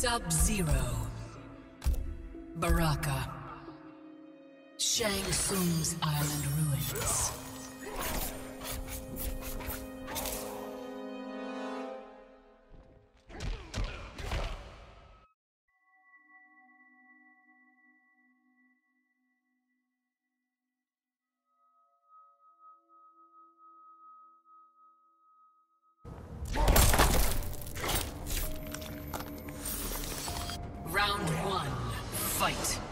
Sub-Zero. Baraka. Shang Tsung's Island Ruins. Fight.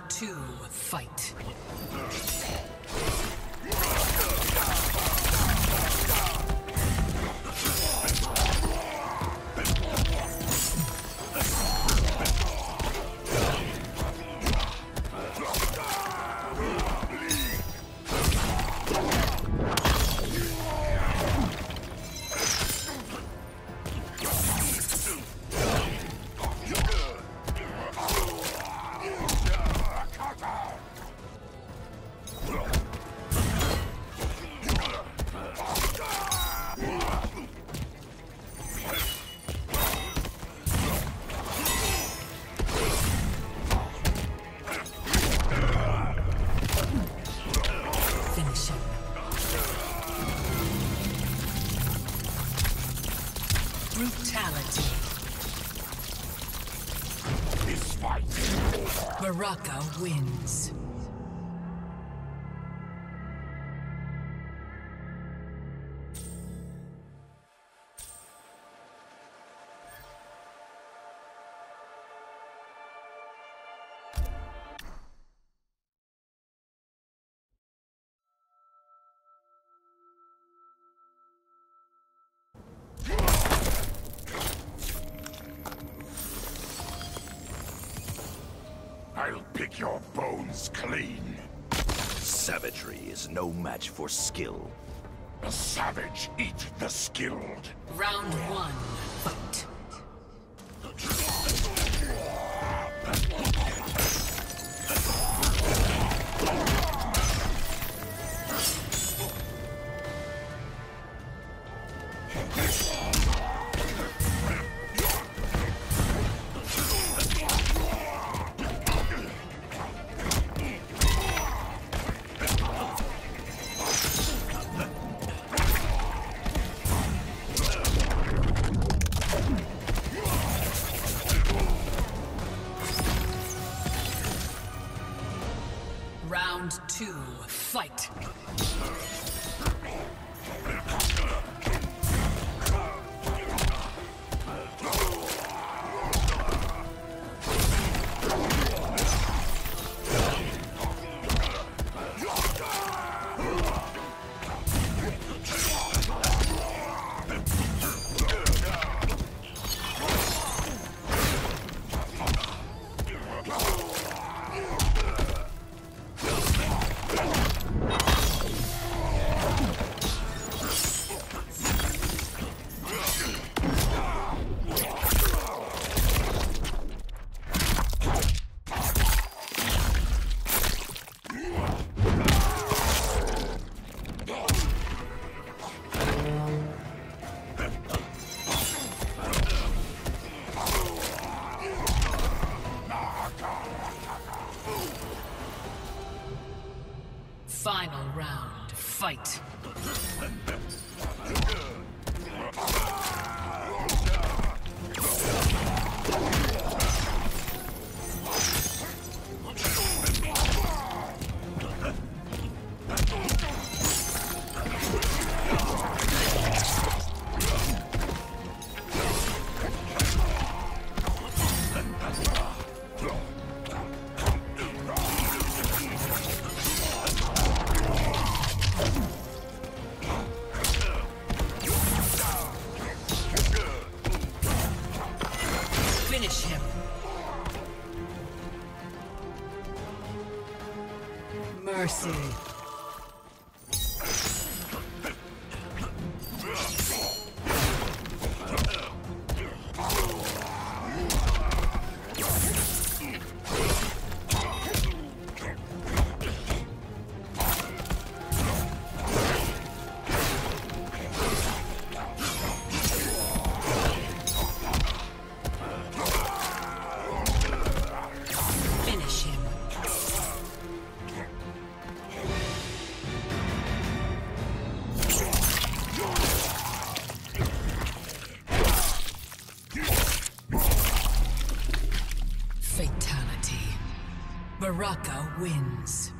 Round two, fight. Brutality. This fight is over. Baraka wins. Pick your bones clean. Savagery is no match for skill. The savage eat the skilled. Round one, fight. Two, fight. Mercy. Baraka wins.